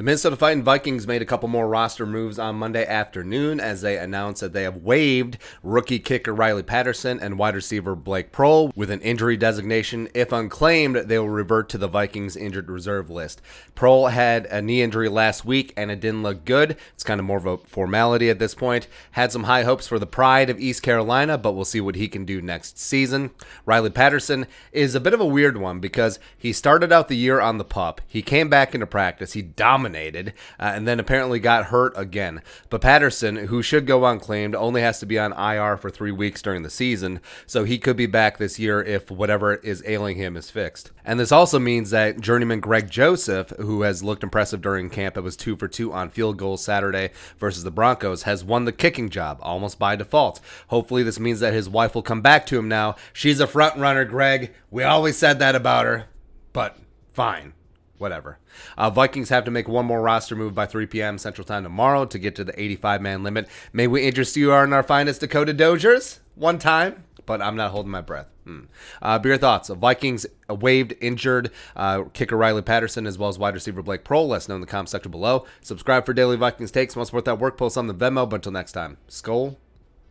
The Minnesota Fighting Vikings made a couple more roster moves on Monday afternoon as they announced that they have waived rookie kicker Riley Patterson and wide receiver Blake Proehl with an injury designation. If unclaimed, they will revert to the Vikings injured reserve list. Proehl had a knee injury last week and it didn't look good. It's kind of more of a formality at this point. Had some high hopes for the pride of East Carolina, but we'll see what he can do next season. Riley Patterson is a bit of a weird one because he started out the year on the pup. He came back into practice. He dominated uh, and then apparently got hurt again. But Patterson, who should go unclaimed, only has to be on IR for three weeks during the season, so he could be back this year if whatever is ailing him is fixed. And this also means that journeyman Greg Joseph, who has looked impressive during camp, it was two for two on field goals Saturday versus the Broncos, has won the kicking job almost by default. Hopefully, this means that his wife will come back to him now. She's a front runner, Greg. We always said that about her, but fine whatever. Uh, Vikings have to make one more roster move by 3 p.m. Central Time tomorrow to get to the 85 man limit. May we interest you in our finest Dakota Dozers one time, but I'm not holding my breath. Hmm. Uh, be your thoughts. Vikings waived, injured uh, kicker Riley Patterson as well as wide receiver Blake Proehl. Let us know in the comment section below. Subscribe for daily Vikings takes. To support that work post on the Venmo. But until next time, Skol,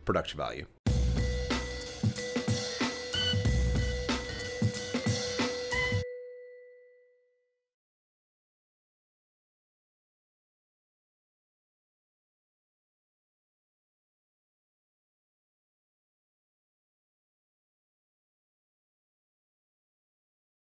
production value.